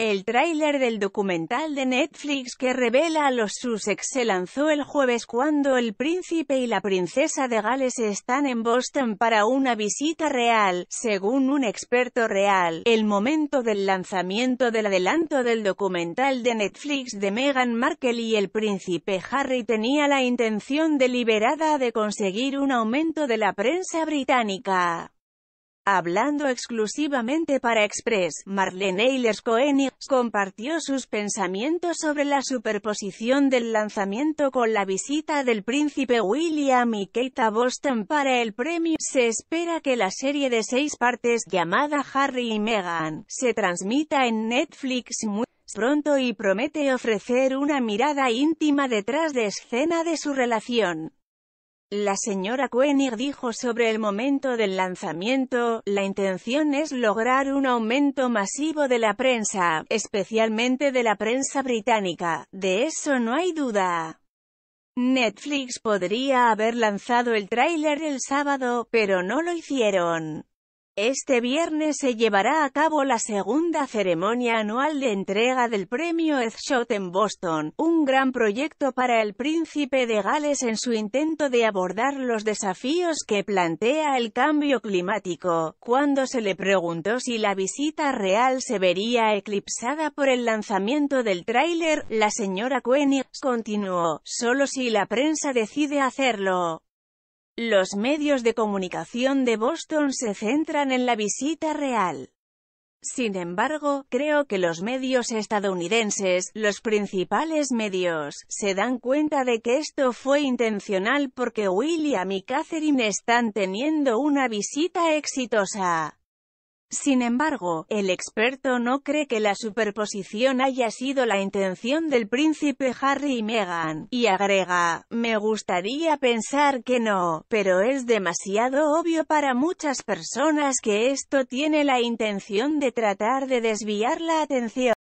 El tráiler del documental de Netflix que revela a los Sussex se lanzó el jueves cuando el príncipe y la princesa de Gales están en Boston para una visita real, según un experto real. El momento del lanzamiento del adelanto del documental de Netflix de Meghan Markle y el príncipe Harry tenía la intención deliberada de conseguir un aumento de la prensa británica. Hablando exclusivamente para Express, Marlene Eilers Koenig compartió sus pensamientos sobre la superposición del lanzamiento con la visita del príncipe William y Kate a Boston para el premio. Se espera que la serie de seis partes, llamada Harry y Meghan, se transmita en Netflix muy pronto y promete ofrecer una mirada íntima detrás de escena de su relación. La señora Koenig dijo sobre el momento del lanzamiento, la intención es lograr un aumento masivo de la prensa, especialmente de la prensa británica, de eso no hay duda. Netflix podría haber lanzado el tráiler el sábado, pero no lo hicieron. Este viernes se llevará a cabo la segunda ceremonia anual de entrega del premio Earthshot en Boston, un gran proyecto para el príncipe de Gales en su intento de abordar los desafíos que plantea el cambio climático. Cuando se le preguntó si la visita real se vería eclipsada por el lanzamiento del tráiler, la señora Koenig continuó, solo si la prensa decide hacerlo. Los medios de comunicación de Boston se centran en la visita real. Sin embargo, creo que los medios estadounidenses, los principales medios, se dan cuenta de que esto fue intencional porque William y Catherine están teniendo una visita exitosa. Sin embargo, el experto no cree que la superposición haya sido la intención del príncipe Harry y Meghan, y agrega, me gustaría pensar que no, pero es demasiado obvio para muchas personas que esto tiene la intención de tratar de desviar la atención.